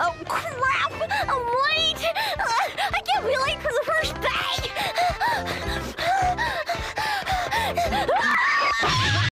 Oh, crap!